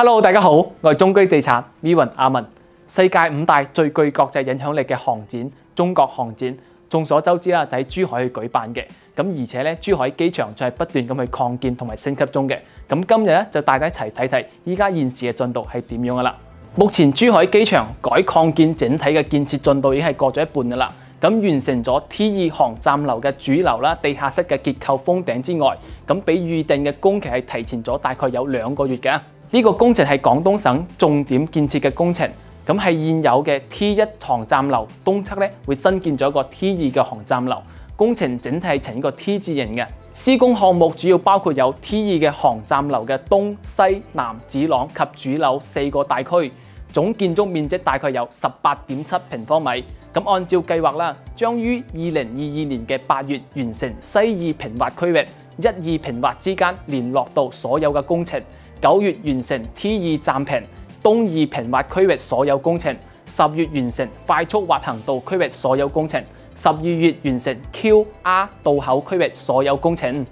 Hello，大家好，我係中居地產 Vivian 阿文。世界五大最具國際影響力嘅航展——中國航展，眾所周知啦，就喺珠海去舉辦嘅。咁而且咧，珠海機場就係不斷咁去擴建同埋升級中嘅。咁今日咧就大家一齊睇睇依家現時嘅進度係點樣噶啦。目前珠海機場改擴建整體嘅建設進度已經係過咗一半噶啦。咁完成咗 T 二航站樓嘅主樓啦、地下室嘅結構封頂之外，咁比預定嘅工期係提前咗大概有兩個月嘅。呢個工程係廣東省重點建設嘅工程。咁係現有嘅 T 一航站樓東側咧，會新建咗一個 T 二嘅航站樓，工程整體係呈一個 T 字形嘅。施工項目主要包括有 T 二嘅航站樓嘅東西南子廊及主樓四個大區，總建築面積大概有十八點七平方米。咁按照計劃啦，將於二零二二年嘅八月完成西二平滑區域，一二平滑之間聯絡到所有嘅工程，九月完成 T 二站平东二平滑區域所有工程，十月完成快速滑行道區域所有工程，十二月完成 QR 道口區域所有工程。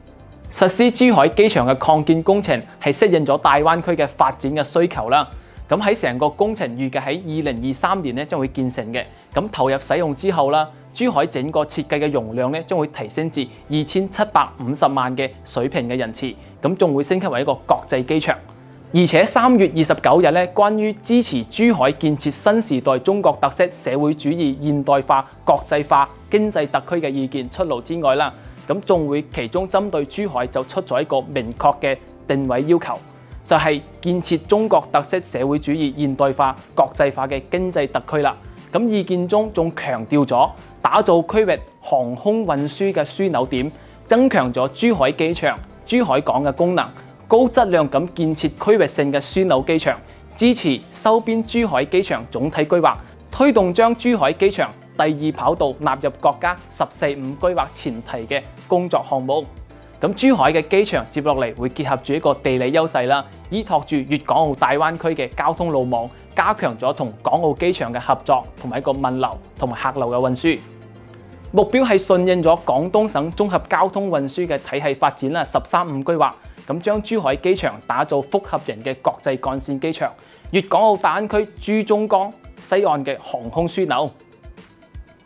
實施珠海機場嘅擴建工程係適應咗大灣區嘅發展嘅需求啦。咁喺成個工程預計喺二零二三年咧將會建成嘅。咁投入使用之後啦，珠海整個設計嘅容量咧將會提升至二千七百五十萬嘅水平嘅人次，咁仲會升級為一個國際機場。而且三月二十九日咧，關於支持珠海建設新時代中國特色社會主義現代化國際化經濟特區嘅意見出爐之外啦，咁仲會其中針對珠海就出咗一個明確嘅定位要求，就係建設中國特色社會主義現代化國際化嘅經濟特區啦。咁意見中仲強調咗打造區域航空運輸嘅樞紐點，增強咗珠海機場、珠海港嘅功能。高質量咁建設區域性嘅樞紐機場，支持收編珠海機場總體規劃，推動將珠海機場第二跑道納入國家十四五規劃前提嘅工作項目。咁珠海嘅機場接落嚟會結合住一個地理優勢啦，依託住粵港澳大灣區嘅交通路網，加強咗同港澳機場嘅合作，同埋一個物流同埋客流嘅運輸。目標係順應咗廣東省綜合交通運輸嘅體系發展啦，十三五規劃。咁將珠海機場打造複合型嘅國際幹線機場，粵港澳大灣區珠中江西岸嘅航空樞紐。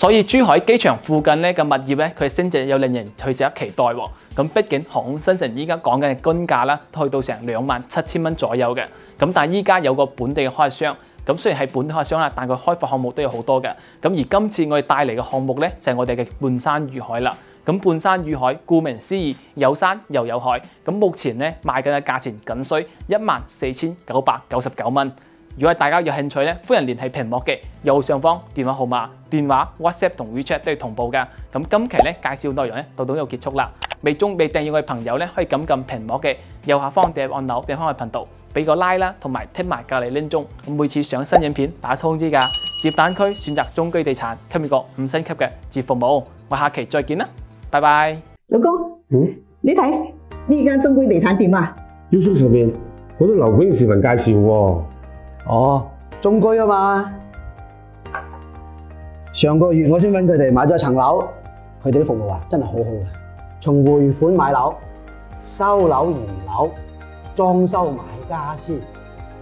所以珠海機場附近咧嘅物業咧，佢升值又令人去值得期待喎。咁畢竟航空新城依家講緊嘅均價啦，都去到成兩萬七千蚊左右嘅。咁但係依家有個本地嘅開發商，咁雖然係本地開發商啦，但佢開發項目都有好多嘅。咁而今次我哋帶嚟嘅項目咧，就係我哋嘅半山御海啦。咁半山御海，顧名思義，有山又有海。咁目前咧賣緊嘅價錢僅需一萬四千九百九十九蚊。如果大家有興趣咧，歡迎聯繫屏幕嘅右上方電話號碼，電話 WhatsApp 同 WeChat 都係同步㗎。咁今期咧介紹內容咧到到呢度結束啦。未中未訂閱我嘅朋友咧，可以撳撳屏幕嘅右下方訂閱按鈕，訂翻我頻道，俾個 like 啦，同埋聽埋隔離鈴鐘。咁每次上新影片打通知㗎。接單區選擇中居地產，給你個五星級嘅接服務。我下期再見啦！拜拜，老公，嗯，你睇呢間中居地產點啊？YouTube 上面好多樓盤視頻介紹喎。哦，中居啊嘛。上個月我先揾佢哋買咗層樓，佢哋啲服務啊真係好好嘅，從匯款買樓、收樓驗樓、裝修買家私、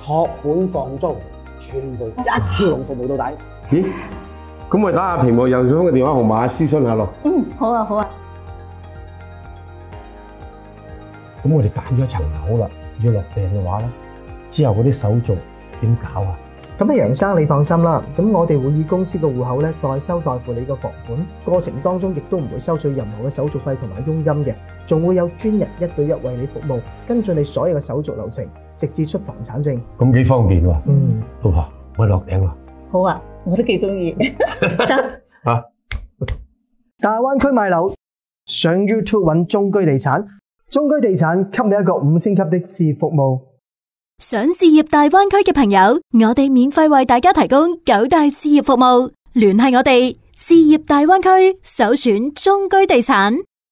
託管放租，全部一条龙服務到底。咦？咁我打下屏幕右上方嘅電話號碼諮詢下咯。嗯，好啊，好啊。咁我哋揀咗層樓啦，要落訂嘅話咧，之後嗰啲手續點搞啊？咁啊，楊生你放心啦，咁我哋會以公司嘅戶口咧代收代付你個房款，過程當中亦都唔會收取任何嘅手續費同埋佣金嘅，仲會有專人一對一為你服務，跟進你所有嘅手續流程，直至出房產證。咁幾方便喎。嗯，老婆，我落訂啦。好啊，我都幾中意。啊！大灣區買樓，上 YouTube 揾中居地產，中居地產給你一個五星級的置業服務。想置业大湾区嘅朋友，我哋免费为大家提供九大置业服务。联系我哋置业大湾区首选中居地产。